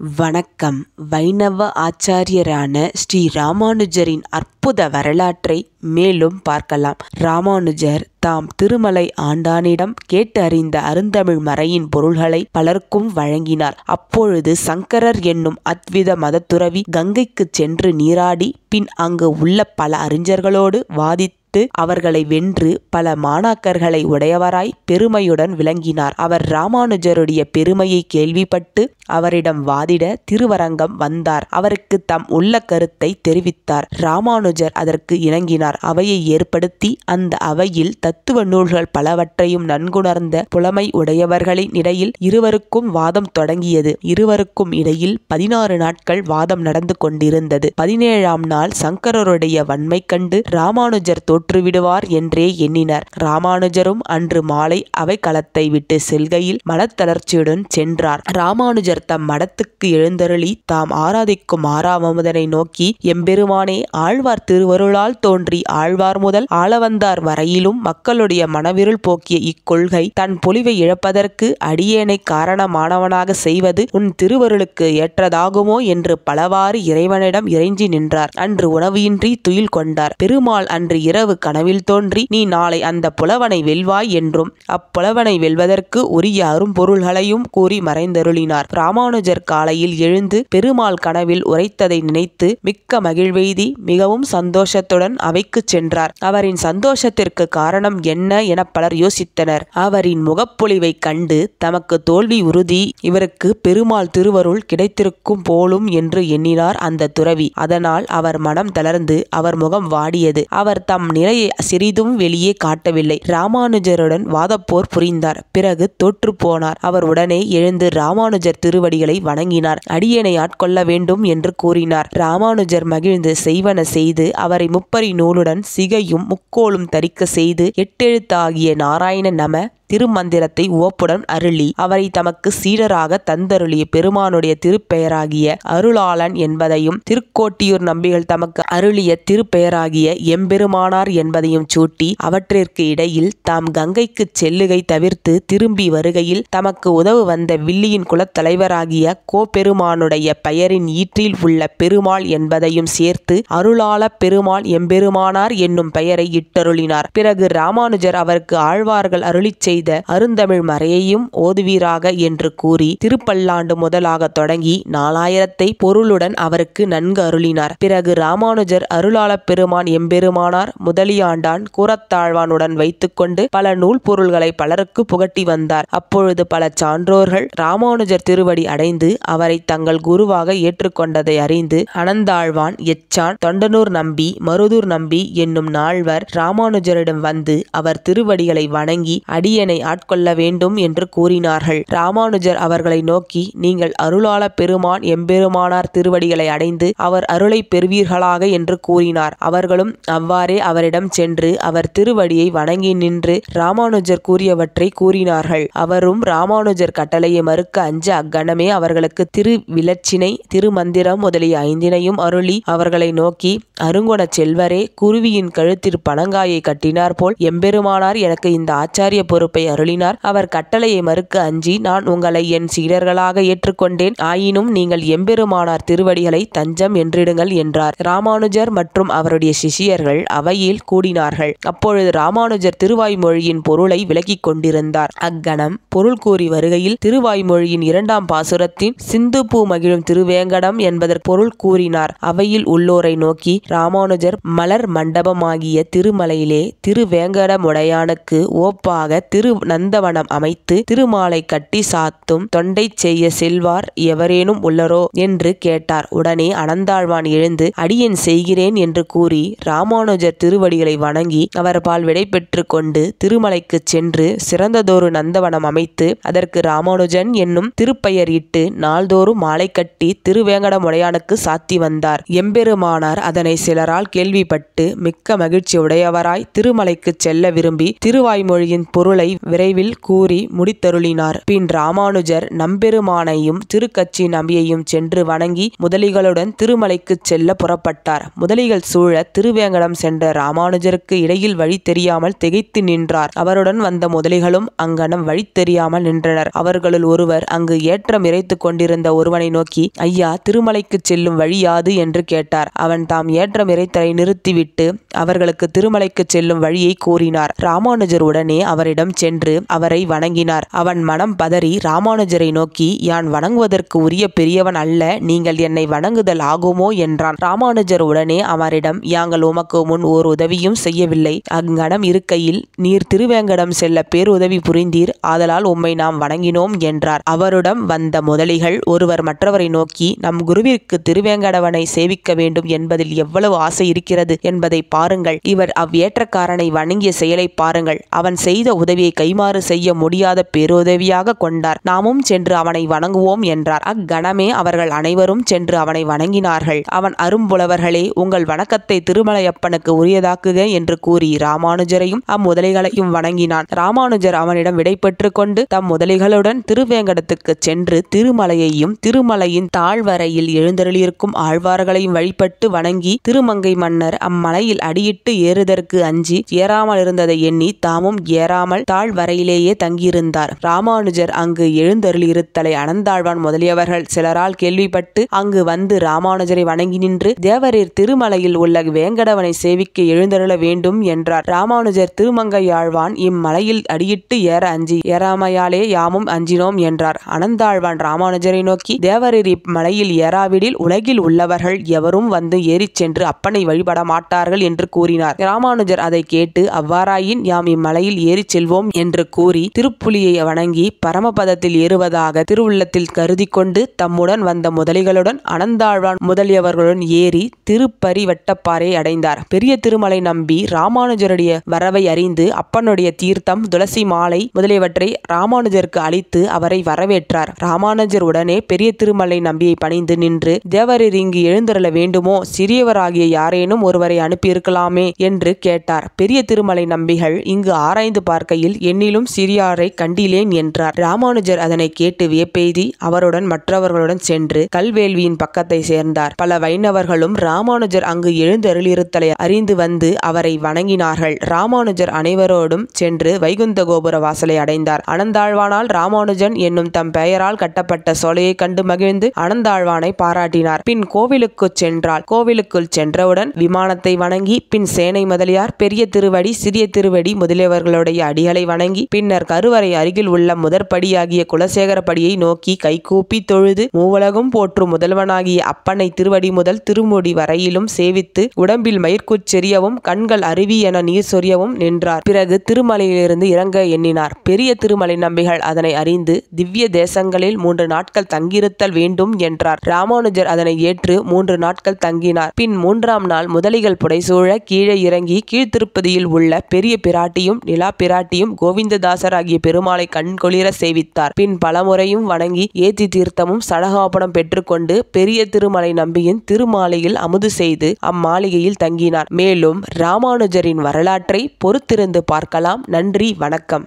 வணக்கம். வைணவ ஆச்சாரியரான ஸ்ரீ ராமானுஜரின் அற்புத வரலாற்றை மேலும் பார்க்கலாம். ராமானுஜர் தாம் திருமலை ஆண்டானிடம் கேட்டு அறிந்த அருந்தமிழ் மறையின் பொருள்களை பலருக்கும் வழங்கினார். அப்பொழுது சங்கரர் என்னும் அத்வித மதத்துறவி கங்கைக்குச் சென்று நீராடி பின் அங்கு உள்ள பல அறிஞர்களோடு வாதித்து அவர்களை வென்று பல மாணாக்கர்களை உடையவராய் பெருமையுடன் விளங்கினார். அவர் ராமானுஜருடைய பெருமையை கேள்விப்பட்டு அவரிடம் வாதிட திருவரங்கம் வந்தார். அவருக்கு தம் உள்ள கருத்தை தெரிவித்தார். ராமானுஜர் அதற்கு இணங்கினார். அவையை ஏற்படுத்தி அந்த அவையில் தத் தத்துவ நூல்கள் பலவற்றையும் நன்குணர்ந்த புலமை உடையவர்களின் இடையில் இருவருக்கும் வாதம் தொடங்கியது. இருவருக்கும் இடையில் பதினாறு நாட்கள் வாதம் நடந்து கொண்டிருந்தது. பதினேழாம் நாள் சங்கரருடைய வன்மை கண்டு ராமானுஜர் தோற்றுவிடுவார் என்றே எண்ணினர். ராமானுஜரும் அன்று மாலை அவை களத்தை விட்டு செல்கையில் மனத்தளர்ச்சியுடன் சென்றார். ராமானுஜர் தம் மடத்துக்கு எழுந்தருளி தாம் ஆராதிக்கும் ஆறாவமுதனை நோக்கி எம்பெருமானே ஆழ்வார் திருவருளால் தோன்றி ஆழ்வார் முதல் ஆளவந்தார் வரையிலும் மக்களுடைய மனவிருள் போக்கிய இக்கொள்கை தன் பொலிவை இழப்பதற்கு அடியேனை காரணமானவனாக செய்வது உன் திருவருளுக்கு ஏற்றதாகுமோ என்று பலவாறு இறைவனிடம் இறைஞ்சி நின்றார். அன்று உணவின்றி துயில் கொண்டார். பெருமாள் அன்று இரவு கனவில் தோன்றி நீ நாளை அந்த புலவனை வெல்வாய் என்றும் அப்புலவனை வெல்வதற்கு உரிய அரும்பொருள்களையும் கூறி மறைந்தருளினார். ராமானுஜர் காலையில் எழுந்து பெருமாள் கனவில் உரைத்ததை நினைத்து மிக்க மகிழ்வெய்தி மிகவும் சந்தோஷத்துடன் அவைக்குச் சென்றார். அவரின் சந்தோஷத்திற்கு காரணம் என்ன என பலர் யோசித்தனர். அவரின் முகப்பொலிவை கண்டு தமக்கு தோல்வி உறுதி இவருக்கு பெருமாள் திருவருள் கிடைத்திருக்கும் போலும் என்று எண்ணினார் அந்த துறவி. அதனால் அவர் மனம் தளர்ந்து அவர் முகம் வாடியது. அவர் தம் நிலையை சிறிதும் வெளியே காட்டவில்லை. ராமானுஜருடன் வாதப்போர் புரிந்தார். பிறகு தோற்று போனார். அவர் உடனே எழுந்து ராமானுஜர் திருவடிகளை வணங்கினார். அடியனை ஆட்கொள்ள வேண்டும் என்று கூறினார். ராமானுஜர் மகிழ்ந்து செய்வன செய்து அவரை முப்பரி நூலுடன் சிகையும் முக்கோலும் தரிக்க செய்து எட்டெழுத்தாகிய நாராயண நம திருமந்திரத்தை உவப்புடன் அருளி அவரை தமக்கு சீடராக தந்தருளிய பெருமானுடைய திருப்பெயராகிய அருளாளன் என்பதையும் திருக்கோட்டியூர் நம்பிகள் தமக்கு அருளிய திருப்பெயராகிய எம்பெருமானார் என்பதையும் சூட்டி அவற்றிற்கு இடையில் தாம் கங்கைக்கு செல்லுகை தவிர்த்து திரும்பி வருகையில் தமக்கு உதவு வந்த வில்லியின் குலத்தலைவராகிய கோபெருமானுடைய பெயரின் ஈற்றில் உள்ள பெருமாள் என்பதையும் சேர்த்து அருளாள பெருமாள் எம்பெருமானார் என்னும் பெயரை இட்டருளினார். பிறகு ராமானுஜர் அவருக்கு ஆழ்வார்கள் அருளிச் செய்த அருந்தமிழ் மறையையும் ஓதுவீராக என்று கூறி திருப்பல்லாண்டு முதலாக தொடங்கி நாலாயிரத்தை பொருளுடன் அவருக்கு நன்கு அருளினார். பிறகு ராமானுஜர் அருளாளப் பெருமான் எம்பெருமானார் முதலியாண்டான் கூறத்தாழ்வானுடன் வைத்துக்கொண்டு பல நூல் பொருள்களை பலருக்கு புகட்டி வந்தார். அப்பொழுது பல சான்றோர்கள் ராமானுஜர் திருவடி அடைந்து அவரை தங்கள் குருவாக ஏற்றுக்கொண்டதை அறிந்து அனந்தாழ்வான் எச்சான் தொண்டனூர் நம்பி மருதூர் நம்பி என்னும் நால்வர் ராமானுஜரிடம் வந்து அவர் திருவடிகளை வணங்கி அடியன் ஆட்கொள்ள வேண்டும் என்று கூறினார்கள். ராமானுஜர் அவர்களை நோக்கி நீங்கள் அருளாள பெருமான் எம்பெருமானார் திருவடிகளை அடைந்து அவர் அருளை பெறுவீர்களாக என்று கூறினார். அவர்களும் அவ்வாறே அவரிடம் சென்று அவர் திருவடியை வணங்கி நின்று ராமானுஜர் கூறியவற்றை கூறினார்கள். அவரும் ராமானுஜர் கட்டளையை மறுக்க அஞ்ச அக்கணமே அவர்களுக்கு திருவிலச்சினை திருமந்திரம் முதலிய ஐந்தினையும் அருளி அவர்களை நோக்கி அருங்குண செல்வரே குருவியின் கழுத்தில் பனங்காயை கட்டினார் போல் எம்பெருமானார் எனக்கு இந்த ஆச்சாரிய பொறுப்பை அருளினார். அவர் கட்டளையை மறுக்க அஞ்சி நான் உங்களை என் சீடர்களாக ஏற்றுக்கொண்டேன். ஆயினும் நீங்கள் எம்பெருமானார் திருவடிகளை தஞ்சம் என்றிடுங்கள் என்றார். ராமானுஜர் மற்றும் அவருடைய சிஷியர்கள் அவையில் கூடினார்கள். அப்பொழுது ராமானுஜர் திருவாய்மொழியின் பொருளை விளக்கிக் கொண்டிருந்தார். அக்கணம் பொருள் கூறி வருகையில் திருவாய்மொழியின் இரண்டாம் பாசுரத்தின் சிந்து பூ மகிழும் திருவேங்கடம் என்பதற்கு பொருள் கூறினார். அவையில் உள்ளோரை நோக்கி ராமானுஜர் மலர் மண்டபமாகிய திருமலையிலே திருவேங்கடமுடையானுக்கு ஓப்பாக திரு நந்தவனம் அமைத்து திருமாலை கட்டி சாத்தும் தொண்டை செய்ய செல்வார் எவரேனும் உள்ளரோ என்று கேட்டார். உடனே அனந்தாழ்வான் எழுந்து அடியேன் செய்கிறேன் என்று கூறி ராமானுஜர் திருவடிகளை வணங்கி அவர் பால் விடை பெற்று கொண்டு திருமலைக்கு சென்று சிறந்ததொரு நந்தவனம் அமைத்து அதற்கு ராமானுஜன் என்னும் திருப்பெயர் இட்டு நாள்தோறும் மாலை கட்டி திருவேங்கடமுடையானுக்கு சாத்தி வந்தார். எம்பெருமானார் அதனை சிலரால் கேள்விப்பட்டு மிக்க மகிழ்ச்சி உடையவராய் திருமலைக்குச் செல்ல விரும்பி திருவாய்மொழியின் பொருளை விரைவில் கூறி முடித்தருளினார். பின் ராமானுஜர் நம்பெருமானையும் திருக்கட்சி நம்பியையும் சென்று வணங்கி முதலிகளுடன் திருமலைக்குச் செல்ல புறப்பட்டார். முதலிகள் சூழ திருவேங்கடம் சென்ற ராமானுஜருக்கு இடையில் வழி தெரியாமல் திகைத்து நின்றார். அவருடன் வந்த முதலிகளும் அங்கனம் வழி தெரியாமல் நின்றனர். அவர்களுள் ஒருவர் அங்கு ஏற்றம் இறைத்துக் கொண்டிருந்த ஒருவனை நோக்கி ஐயா திருமலைக்குச் செல்லும் வழி யாது என்று கேட்டார். அவன் தாம் ஏற்றம் இறைத்தலை நிறுத்திவிட்டு அவர்களுக்கு திருமலைக்குச் செல்லும் வழியை கூறினார். ராமானுஜர் உடனே அவரிடம் சென்று அவரை வணங்கினார். அவன் மனம் பதறி ராமானுஜரை நோக்கி யான் வணங்குவதற்கு உரிய பெரியவன் அல்ல நீங்கள் என்னை வணங்குதல் ஆகுமோ? என்றான். ராமானுஜர் உடனே அவரிடம் யாங்கள் உமக்கு முன் ஓர் உதவியும் செய்யவில்லை. அங்கனம் இருக்கையில் நீர் திருவேங்கடம் செல்ல பேருதவி புரிந்தீர். ஆதலால் உம்மை நாம் வணங்கினோம் என்றார். அவருடன் வந்த முதலிகள் ஒருவர் மற்றவரை நோக்கி நம் குருவிற்கு திருவேங்கடவனை சேவிக்க வேண்டும் என்பதில் எவ்வளவு ஆசை இருக்கிறது என்பதை பாருங்கள். இவர் அவ்வேற்றக்காரனை வணங்கிய செயலை பாருங்கள். அவன் செய்த உதவியை கைமாறு செய்ய முடியாத பேருதவியாக கொண்டார். நாமும் சென்று அவனை வணங்குவோம் என்றார். அக்கணமே அவர்கள் அனைவரும் சென்று அவனை வணங்கினார்கள். அவன் அரும்புலவர்களே உங்கள் வணக்கத்தை திருமலையப்பனுக்கு உரியதாக்குக என்று கூறி ராமானுஜரையும் அம்முதலைகளையும் வணங்கினான். ராமானுஜர் அவனிடம் விடைபெற்று கொண்டு தம் முதலிகளுடன் திருவேங்கடத்துக்கு சென்று திருமலையையும் திருமலையின் தாழ்வரையில் எழுந்தருளியிருக்கும் ஆழ்வார்களையும் வழிபட்டு வணங்கி திருமங்கை மன்னர் அம்மலையில் அடியிட்டு ஏறுதற்கு அஞ்சி ஏறாமல் இருந்ததை எண்ணி தாமும் ஏறாமல் தாழ்வரையிலேயே தங்கியிருந்தார். ராமானுஜர் அங்கு எழுந்தருளிருத்தலை அனந்தாழ்வான் முதலியவர்கள் சிலரால் கேள்விப்பட்டு அங்கு வந்து ராமானுஜரை வணங்கி நின்று தேவரீர் திருமலையில் உள்ள வேங்கடவனை சேவிக்க எழுந்தருள வேண்டும் என்றார். ராமானுஜர் திருமங்கையாழ்வான் இம்மலையில் அடியிட்டு ஏற அஞ்சி ஏறாமையாலே யாமும் அஞ்சினோம் என்றார். அனந்தாழ்வான் ராமானுஜரை நோக்கி தேவரீர் இம்மலையில் ஏறாவிடில் உலகில் உள்ளவர்கள் எவரும் வந்து ஏறிச் சென்று அப்பனை வழிபட மாட்டார்கள் என்று கூறினார். ராமானுஜர் அதை கேட்டு அவ்வாறாயின் யாம் இம்மலையில் ஏறிச் செல்வோம் என்று கூறி திருப்புலியை வணங்கி பரமபதத்தில் ஏறுவதாக திருவுள்ளத்தில் கருதி கொண்டு தம்முடன் வந்த முதலிகளுடன் அனந்தாழ்வான் முதலியவர்களுடன் ஏறி திருப்பரிவட்டப்பாறை அடைந்தார். பெரிய திருமலை நம்பி ராமானுஜருடைய வரவை அறிந்து அப்பனுடைய தீர்த்தம் துளசி மாலை முதலியவற்றை ராமானுஜருக்கு அளித்து அவரை வரவேற்றார். ராமானுஜர் உடனே பெரிய திருமலை நம்பியை பணிந்து நின்று தேவரீர் இங்கு எழுந்தருள வேண்டுமோ? சிறியவராகிய யாரேனும் ஒருவரை அனுப்பியிருக்கலாமே? என்று கேட்டார். பெரிய திருமலை நம்பிகள் இங்கு ஆராய்ந்து பார்க்கையில் என்னிலும் சிறியாரை கண்டிலேன் என்றார். ராமானுஜர் அதனை கேட்டு வியப்பெய்தி அவருடன் மற்றவர்களுடன் சென்று கல்வேள்வியின் பக்கத்தை சேர்ந்தார். பல வைணவர்களும் ராமானுஜர் அங்கு எழுந்தருளிருத்தலை அறிந்து வந்து அவரை வணங்கினார்கள். ராமானுஜர் அனைவரோடும் சென்று வைகுந்த கோபுர வாசலை அடைந்தார். அனந்தாழ்வானால் ராமானுஜன் என்னும் தம் பெயரால் கட்டப்பட்ட சோலையை கண்டு மகிழ்ந்து அனந்தாழ்வானை பாராட்டினார். பின் கோவிலுக்கு சென்றால் கோவிலுக்குள் சென்றவுடன் விமானத்தை வணங்கி பின் சேனை முதலியார் பெரிய திருவடி சிறிய திருவடி முதலியவர்களுடைய அடிகளை வணங்கி பின்னர் கருவறை அருகில் உள்ள முதற்படியாகிய குலசேகரப்படியை நோக்கி கைகூப்பி தொழுது மூவலகம் போற்றும் முதல்வனாகிய அப்பனை திருவடி முதல் திருமுடி வரையிலும் சேவித்து உடம்பில் மயிர்க்குச்செறியவும் கண்கள் அருவி என நீர் சொரியவும் நின்றார். பிறகு திருமலையிலிருந்து இறங்க எண்ணினார். பெரிய திருமலை நம்பிகள் அதனை அறிந்து திவ்ய தேசங்களில் மூன்று நாட்கள் தங்கியிருத்தல் வேண்டும் என்றார். ராமானுஜர் அதனை ஏற்று மூன்று நாட்கள் தங்கினார். பின் மூன்றாம் நாள் முதலிகள் புடைசூழ கீழே இறங்கி கீழ்த்திருப்பதியில் உள்ள பெரிய பிராட்டியும் நிலா பிராட்டியும் கோவிந்ததாசர் ஆகிய பெருமாளை கண்கொளிர சேவித்தார். பின் பலமுறையும் வணங்கி ஏத்தி தீர்த்தமும் சடகாபனம் பெற்றுக்கொண்டு பெரிய திருமலை நம்பியின் திருமாலையில் அமுது செய்து அம்மாளிகையில் தங்கினார். மேலும் ராமானுஜரின் வரலாற்றை பொறுத்திருந்து பார்க்கலாம். நன்றி வணக்கம்.